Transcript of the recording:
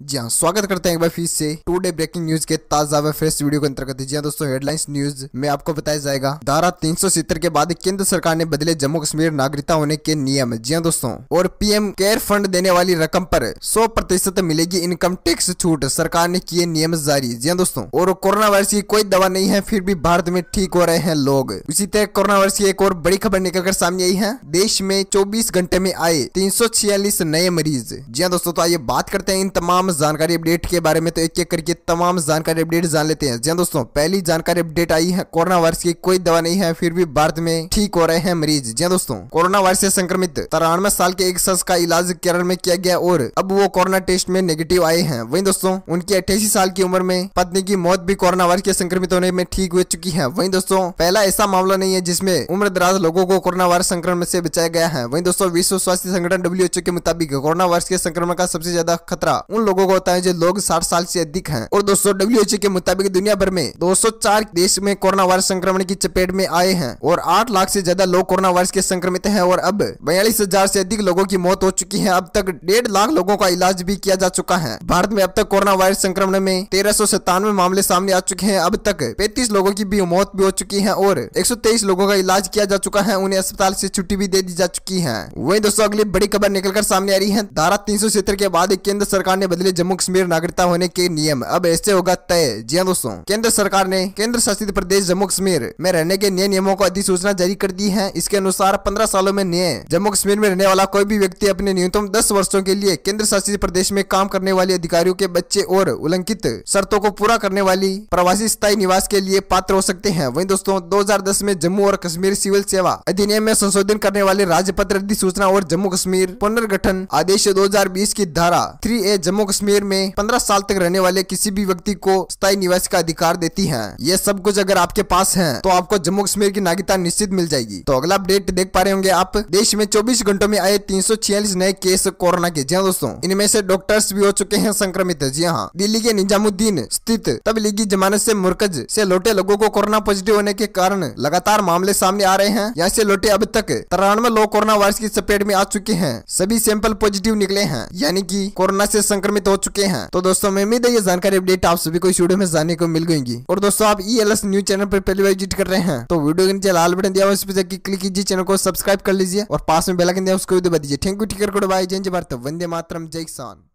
जी हाँ स्वागत करते हैं एक बार फिर से टू डे ब्रेकिंग न्यूज़ के ताज़ा व फ्रेश वीडियो के अंतर्गत जी हाँ दोस्तों, हेडलाइंस न्यूज़ में आपको बताया जाएगा, धारा तीन सौ सितर के बाद केंद्र सरकार ने बदले जम्मू कश्मीर नागरिकता होने के नियम। जी हाँ दोस्तों, और पीएम केयर फंड देने वाली रकम पर 100 प्रतिशत मिलेगी इनकम टैक्स छूट, सरकार ने किए नियम जारी। जी हाँ दोस्तों, और कोरोना वायरस की कोई दवा नहीं है, फिर भी भारत में ठीक हो रहे हैं लोग। इसी तरह कोरोना वायरस की एक और बड़ी खबर निकल कर सामने आई है, देश में चौबीस घंटे में आए तीन सौ छियालीस नए मरीज़। जी हाँ दोस्तों तो आइए बात करते हैं इन तमाम तमाम जानकारी अपडेट के बारे में तो एक एक करके तमाम जानकारी अपडेट जान लेते हैं। जी हाँ दोस्तों, पहली जानकारी अपडेट आई है, कोरोना वायरस की कोई दवा नहीं है, फिर भी भारत में ठीक हो रहे हैं मरीज़। जी हाँ दोस्तों, कोरोना वायरस से संक्रमित तिरानवे साल के एक शख्स का इलाज केरल में किया गया और अब वो कोरोना टेस्ट में नेगेटिव आए हैं। वही दोस्तों, उनकी अट्ठासी साल की उम्र में पत्नी की मौत भी कोरोना वायरस के संक्रमित होने में ठीक हो चुकी है। वही दोस्तों, पहला ऐसा मामला नहीं है जिसमें उम्र दराज लोगों को कोरोना वायरस संक्रमण से बचाया गया है। वही दोस्तों, विश्व स्वास्थ्य संगठन डब्ल्यू के मुताबिक कोरोना वायरस के संक्रमण का सबसे ज़्यादा खतरा उन लोगों को होता है जो लोग साठ साल से अधिक हैं। और दोस्तों डब्ल्यूएचओ के मुताबिक दुनिया भर में 204 देश में कोरोना वायरस संक्रमण की चपेट में आए हैं और 8 लाख से ज़्यादा लोग कोरोना वायरस के संक्रमित हैं और अब बयालीस हज़ार से अधिक लोगों की मौत हो चुकी है। अब तक डेढ़ लाख लोगों का इलाज भी किया जा चुका है। भारत में अब तक कोरोना वायरस संक्रमण में तेरह मामले सामने आ चुके हैं। अब तक पैंतीस लोगों की भी मौत भी हो चुकी है और एक लोगों का इलाज किया जा चुका है। उन्हें अस्पताल से छुट्टी भी दे दी जा चुकी है। वही दोस्तों, अगली बड़ी खबर निकलकर सामने आ रही है। धारा तीन सौ सत्तर के बाद केंद्र सरकार ने बदले जम्मू कश्मीर नागरिकता होने के नियम। अब ऐसे होगा तय। जी हाँ दोस्तों। केंद्र सरकार ने केंद्र शासित प्रदेश जम्मू कश्मीर में रहने के नए नियमों को अधिसूचना जारी कर दी है। इसके अनुसार पंद्रह सालों में नए जम्मू कश्मीर में रहने वाला कोई भी व्यक्ति अपने न्यूनतम दस वर्षो के लिए केंद्र शासित प्रदेश में काम करने वाले अधिकारियों के बच्चे और उल्लंघित शर्तों को पूरा करने वाली प्रवासी स्थायी निवास के लिए पात्र हो सकते हैं। वही दोस्तों, दो हज़ार दस में जम्मू और कश्मीर सिविल सेवा अधिनियम में संशोधन करने वाले राज्यपत्र अधिसूचना और जम्मू कश्मीर पुनर्गठन आदेश दो हज़ार बीस की धारा थ्री ए जम्मू कश्मीर में पंद्रह साल तक रहने वाले किसी भी व्यक्ति को स्थायी निवास का अधिकार देती है। ये सब कुछ अगर आपके पास है तो आपको जम्मू कश्मीर की नागरिकता निश्चित मिल जाएगी। तो अगला अपडेट देख पा रहे होंगे आप। देश में चौबीस घंटों में आए तीन सौ छियालीस नए केस कोरोना के। जी हाँ दोस्तों, इनमें से डॉक्टर्स भी हो चुके हैं संक्रमित। जी हाँ दिल्ली के निजामुद्दीन स्थित तबलीगी जमानत से मुरकज से लौटे लोगों को कोरोना पॉजिटिव होने के कारण लगातार मामले सामने आ रहे हैं। यहाँ से लौटे अब तक तिरानवे लोग कोरोना वायरस की चपेट में आ चुके हैं। सभी सैंपल पॉजिटिव निकले हैं। यानी कि कोरोना से संक्रमित हो चुके हैं। तो दोस्तों, में उम्मीद है ये जानकारी अपडेट आप सभी को स्टूडियो में जाने को मिल गई और दोस्तों, आप E L S news channel पर पहली बार विज़िट कर रहे हैं तो वीडियो के नीचे लाल बटन दिया उस पर जाकर क्लिक कीजिए चैनल को सब्सक्राइब कर लीजिए और पास में बेलाइकन दिया उसको भी दबा दीजिए। थैंक यू ठीक है वंदे मातरम, जय किसान।